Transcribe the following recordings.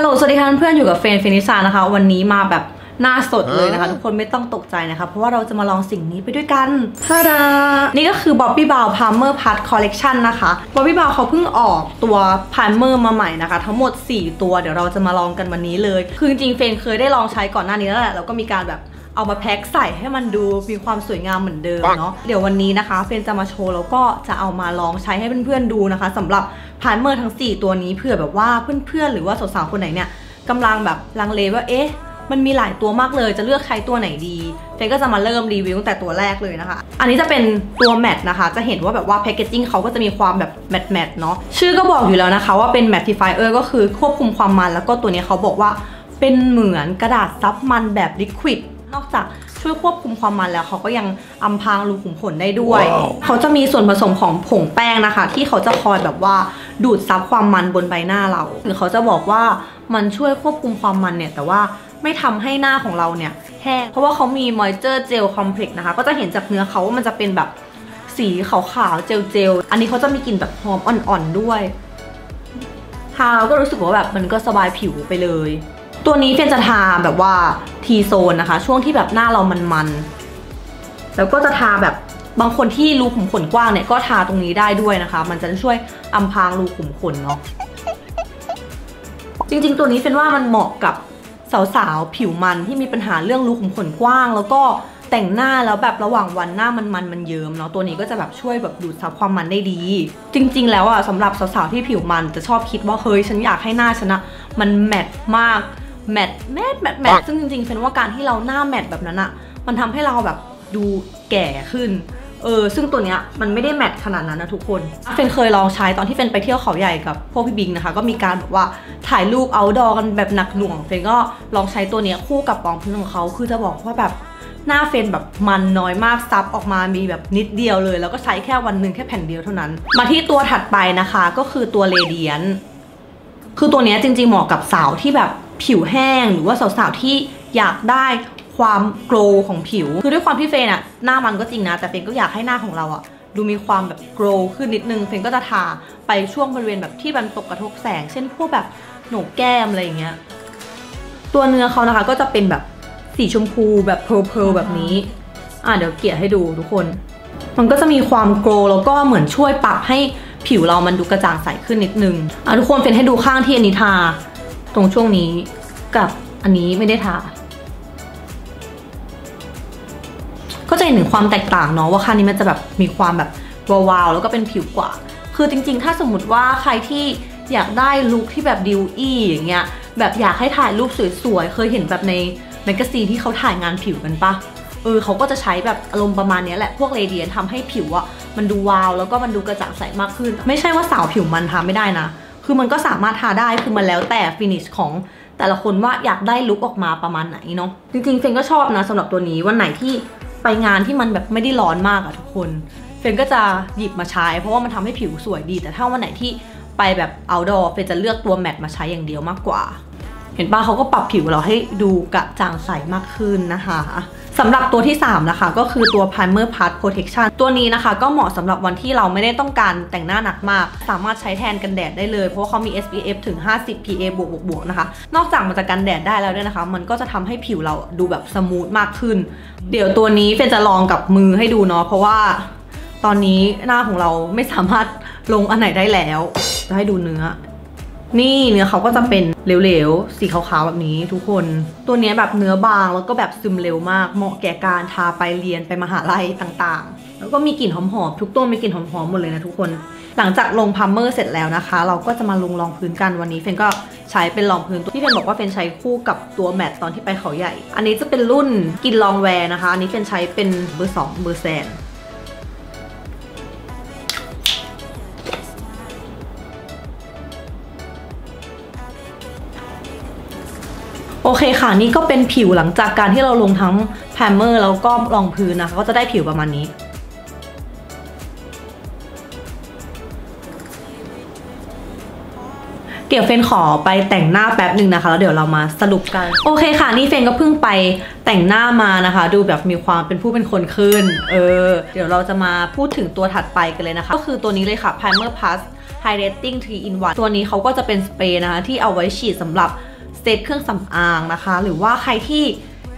ฮัลโหล สวัสดีค่ะเพื่อนๆ อยู่กับเฟนเฟนิชานะคะ วันนี้มาแบบหน้าสดเลยนะคะ ทุกคนไม่ต้องตกใจนะคะ เพราะว่าเราจะมาลองสิ่งนี้ไปด้วยกันทาดา นี่ก็คือ Bobbi Brown Primer Pad Collection นะคะ Bobbi Brown เขาเพิ่งออกตัว Primer มาใหม่นะคะ ทั้งหมด 4 ตัว เดี๋ยวเราจะมาลองกันวันนี้เลย คือจริงๆ เฟนเคยได้ลองใช้ก่อนหน้านี้แล้วแหละ แล้วก็มีการแบบเอามาแพ็คใส่ให้มันดูมีความสวยงามเหมือนเดิมเนาะเดี๋ยววันนี้นะคะเฟนจะมาโชว์แล้วก็จะเอามาลองใช้ให้เพื่อนๆดูนะคะสำหรับ primer ทั้ง 4 ตัวนี้เผื่อแบบว่าเพื่อนๆ หรือว่าสาวๆคนไหนเนี่ยกำลังแบบลังเลว่าเอ๊ะมันมีหลายตัวมากเลยจะเลือกใช้ตัวไหนดีเฟนก็จะมาเริ่มรีวิวตั้งแต่ตัวแรกเลยนะคะ อันนี้จะเป็นตัว matte นะคะ จะเห็นว่าแบบว่า packaging เขาก็จะมีความแบบ matte matte เนาะ ชื่อก็บอกอยู่แล้วนะคะว่าเป็น mattifier ก็คือควบคุมความมัน แล้วก็ตัวนี้เขาบอกว่าเป็นเหมือนกระดาษซับมันแบบ liquid นอกจาก ช่วยควบคุมความมันแล้วเขาก็ยังอำพรางรูขุมขนได้ด้วยเขาจะมีส่วนผสมของผงแป้งนะคะ ที่เขาจะคอยแบบว่าดูดซับความมันบนใบหน้าเรา หรือเขาจะบอกว่ามันช่วยควบคุมความมันเนี่ยแต่ว่าไม่ทำให้หน้าของเราเนี่ยแห้ง เพราะว่าเขามี moisture gel complex นะคะ ก็จะเห็นจากเนื้อเขาว่ามันจะเป็นแบบสีขาวๆเจลๆอันนี้เขาจะมีกลิ่นแบบหอมอ่อนๆด้วยทาเราก็รู้สึกว่าแบบมันก็สบายผิวไปเลย ตัวนี้เฟนจะทาแบบว่า ทีโซนนะคะ ช่วงที่แบบหน้าเรามันๆ แล้วก็จะทาแบบบางคนที่รูขุมขนกว้างเนี่ยก็ทาตรงนี้ได้ด้วยนะคะ มันจะช่วยอำพรางรูขุมขนเนาะจริง ๆ ตัวนี้เป็นว่ามันเหมาะกับสาวๆ ผิวมันที่มีปัญหาเรื่องรูขุมขนกว้าง แล้วก็แต่งหน้าแล้วแบบระหว่างวันหน้ามันมันมันเยิ้มเนาะตัวนี้ก็จะแบบช่วยแบบดูดซับความมันได้ดี จริง ๆ แล้วอะสำหรับสาวๆที่ผิวมันจะชอบคิดว่าเฮ้ยฉันอยากให้หน้าฉันอะมันแมทมาก แมทแมทแมทแมทซึ่งจริงๆเป็นว่าการที่เราหน้าแมทแบบนั้นอะมันทำให้เราแบบดูแก่ขึ้นเออซึ่งตัวเนี้ยมันไม่ได้แมทขนาดนั้นนะทุกคนเฟนเคยลองใช้ตอนที่เฟนไปเที่ยวเขาใหญ่กับพวกพี่บิงนะคะ ก็มีการแบบว่าถ่ายรูปเอาดอกันแบบหนักหน่วงเฟนก็ลองใช้ตัวเนี้ยคู่กับปองพื้นของเขาคือจะบอกว่าแบบหน้าเฟนแบบมันน้อยมากซับออกมามีแบบนิดเดียวเลย แล้วก็ใช้แค่วันหนึ่งแค่แผ่นเดียวเท่านั้น มาที่ตัวถัดไปนะคะก็คือตัวเรเดียนคือตัวเนี้ยจริงๆเหมาะกับสาวที่แบบ ผิวแห้งหรือว่าสาวๆที่อยากได้ความโกลว์ของผิว คือด้วยความที่เฟนอะหน้ามันก็จริงนะ แต่เฟนก็อยากให้หน้าของเราอะดูมีความแบบโกลว์ขึ้นนิดนึงเฟนก็จะทาไปช่วงบริเวณแบบที่มันตกกระทบแสง เช่นพวกแบบโหนกแก้มอะไรอย่างเงี้ยตัวเนื้อเขานะคะก็จะเป็นแบบสีชมพูแบบเพร์ลแบบนี้ อะเดี๋ยวเกลี่ยให้ดูทุกคน มันก็จะมีความโกลว์แล้วก็เหมือนช่วยปรับให้ผิวเรามันดูกระจ่างใสขึ้นนิดนึงอะทุกคนเฟนให้ดูข้างที่อันนี้ทา ตรงช่วงนี้กับอันนี้ไม่ได้ทาก็จะเห็นถึงความแตกต่างเนาะว่าข้างนี้มันจะแบบมีความแบบวาวๆแล้วก็เป็นผิวกว่า คือจริง ๆ ถ้าสมมติว่าใครที่อยากได้ look ที่แบบ dewy อย่างเงี้ยแบบอยากให้ถ่ายรูปสวยๆ เคยเห็นแบบใน magazine ที่เขาถ่ายงานผิวกันปะเออเขาก็จะใช้แบบอารมณ์ประมาณนี้แหละพวก radiant ทำให้ผิวอะมันดูวาวแล้วก็มันดูกระจ่างใสมากขึ้น ไม่ใช่ว่าสาวผิวมันทาไม่ได้นะ คือมันก็สามารถทาได้คือมันแล้วแต่ฟินิชของแต่ละคนว่าอยากได้ลุคออกมาประมาณไหนเนาะจริงๆเฟนก็ชอบนะสำหรับตัวนี้วันไหนที่ไปงานที่มันแบบไม่ได้ร้อนมากอะทุกคนเฟนก็จะหยิบมาใช้ เพราะว่ามันทำให้ผิวสวยดี แต่ถ้าวันไหนที่ไปแบบ outdoor เฟนจะเลือกตัวแมตต์มาใช้อย่างเดียวมากกว่า เห็นป่ะเขาก็ปรับผิวเราให้ดูกระจ่างใสมากขึ้นนะคะ สำหรับตัวที่3นะคะก็คือตัว primer pad protection ตัวนี้นะคะ ก็เหมาะสำหรับวันที่เราไม่ได้ต้องการแต่งหน้าหนักมาก สามารถใช้แทนกันแดดได้เลย เพราะว่าเขามี SPF ถึง 50 PA บวกบวกนะคะ นอกจากมันจะกันแดดได้แล้วด้วยนะคะ มันก็จะทำให้ผิวเราดูแบบสมูทมากขึ้น เดี๋ยวตัวนี้เฟนจะลองกับมือให้ดูเนาะเพราะว่าตอนนี้หน้าของเราไม่สามารถลงอันไหนได้แล้ว จะให้ดูเนื้อ นี่เนื้อเขาก็จะเป็นเหลวๆ สีขาวๆ แบบนี้ทุกคน ตัวนี้แบบเนื้อบางแล้วก็แบบซึมเร็วมาก เหมาะแก่การทาไปเรียนไปมหาลัยต่างๆ แล้วก็มีกลิ่นหอมๆ ทุกตัวมีกลิ่นหอมๆ หมดเลยนะทุกคน หลังจากลง primer เสร็จแล้วนะคะ เราก็จะมาลงรองพื้นกันวันนี้เฟนก็ใช้เป็นรองพื้นที่เฟนบอกว่าเฟนใช้คู่กับตัว matte ตอนที่ไปเขาใหญ่ อันนี้จะเป็นรุ่น Skin Long-Wear นะคะ อันนี้เฟนใช้เป็นเบอร์2เบอร์ Sand โอเคค่ะ นี่ก็เป็นผิวหลังจากการที่เราลงทั้ง primer แล้วก็รองพื้นนะคะ ก็จะได้ผิวประมาณนี้ เดี๋ยวเฟนขอไปแต่งหน้าแป๊บหนึ่งนะคะ แล้วเดี๋ยวเรามาสรุปกัน โอเคค่ะ นี่เฟนก็เพิ่งไปแต่งหน้ามานะคะ ดูแบบมีความเป็นผู้เป็นคนขึ้น เออ เดี๋ยวเราจะมาพูดถึงตัวถัดไปกันเลยนะคะ ก็คือตัวนี้เลยค่ะ Primer Plus Hydrating 3 in 1ตัวนี้เขาก็จะเป็นสเปรย์นะคะที่เอาไว้ฉีดสำหรับ เซตเครื่องสำอางนะคะ หรือว่าใครที่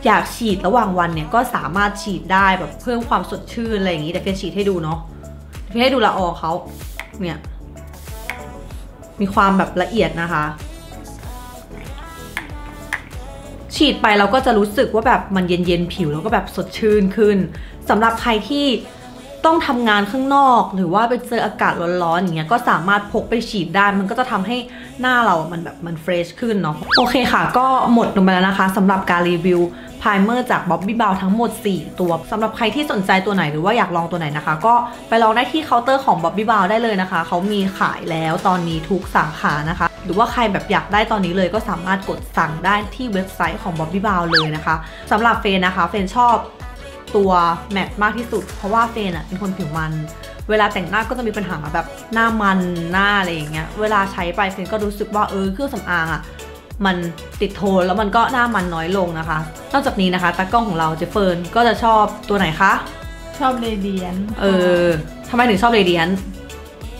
อยากฉีดระหว่างวันเนี่ยก็สามารถฉีดได้แบบเพิ่มความสดชื่นอะไรอย่างนี้แต่เฟนฉีดให้ดูเนาะเฟนให้ดูละออเขาเนี่ยมีความแบบละเอียดนะคะ ฉีดไปเราก็จะรู้สึกว่าแบบมันเย็นๆผิวแล้วก็แบบสดชื่นขึ้นสำหรับใครที่ ต้องทำงานข้างนอก หรือว่าไปเจออากาศร้อนๆอย่างเงี้ยก็สามารถพกไปฉีดได้ มันก็จะทำให้หน้าเรา มันแบบมัน fresh ขึ้นเนาะโอเคค่ะ ก็หมดลงไปแล้วนะคะสำหรับการรีวิว primer จาก Bobbi Brown ทั้งหมด 4 ตัวสำหรับใครที่สนใจตัวไหนหรือว่าอยากลองตัวไหนนะคะ ก็ไปลองได้ที่เคาน์เตอร์ของ Bobbi Brown ได้เลยนะคะเขามีขายแล้วตอนนี้ทุกสาขานะคะ หรือว่าใครแบบอยากได้ตอนนี้เลยก็สามารถกดสั่งได้ที่เว็บไซต์ของ Bobbi Brown เลยนะคะสำหรับเฟนนะคะ เฟนชอบ ตัว matte มากที่สุด เพราะว่าเฟนอะเป็นคนผิวมัน เวลาแต่งหน้าก็จะมีปัญหาแบบหน้ามันหน้าอะไรอย่างเงี้ยเวลาใช้ไปเฟนก็รู้สึกว่าเออเครื่องสำอางอะมันติดทนแล้วมันก็หน้ามันน้อยลงนะคะ นอกจากนี้นะคะตากล้องของเราเจฟเฟิร์นก็จะชอบตัวไหนคะ ชอบ radiant เออทำไมถึงชอบ radiant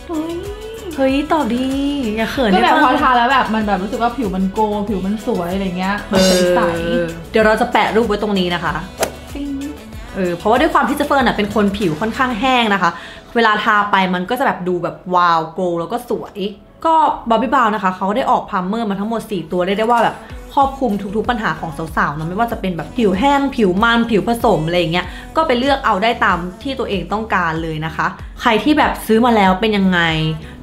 เฮ้ยเฮ้ยตอบดีอย่าเขินก็แบบได้พปะอทาแล้วแบบมันแบบรู้สึกว่าผิวมัน glow ผิวมันสวยอะไรเงี้ยเอมันใสอเดี๋ยวเราจะแปะรูปไว้ตรงนี้นะคะๆปิ๊ง เออเพราะว่าด้วยความที่เจฟเฟิร์นอะเป็นคนผิวค่อนข้างแห้งนะคะ เวลาทาไปมันก็จะแบบดูแบบวาว glow แล้วก็สวย ก็บ o บบี้บาวนะคะเขาได้ออก primer มาทั้งหมด 4 ตัวเรียกได้ว่าแบบครอบคลุมทุกๆปัญหาของสาวๆเนอะไม่ว่าจะเป็นแบบผิวแห้ง ผิวมัน ผิวผสมอะไรเงี้ยก็ไปเลือกเอาได้ตามที่ตัวเองต้องการเลยนะคะ ใครที่แบบซื้อมาแล้วเป็นยังไง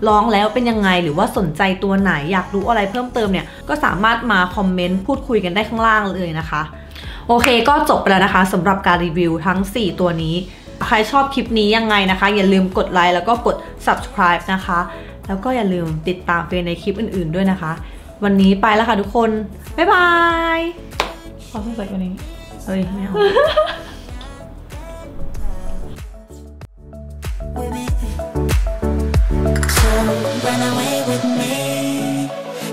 ลองแล้วเป็นยังไงหรือว่าสนใจตัวไหนอยากรู้อะไรเพิ่มเติมเนี่ยก็สามารถมาคอมเมนต์พูดคุยกันได้ข้างล่างเลยนะคะ โอเคก็จบไปแล้วนะคะสำหรับการรีวิวทั้ง 4 ตัวนี้ ใครชอบคลิปนี้ยังไงนะคะ อย่าลืมกดไลค์แล้วก็กด subscribe นะคะ แล้วก็อย่าลืมติดตามเฟยในคลิปอื่น ๆด้วยนะคะ วันนี้ไปแล้วค่ะทุกคน บ๊ายบายขอสงสัยกว่านี้เฮ้ยไม่เอา with me. So run away with me.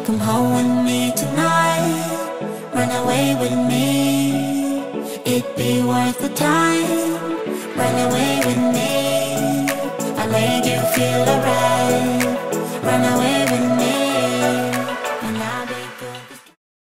Come home with me tonight. Run away with me. be worth the time. Run away with me. I made you feel alright.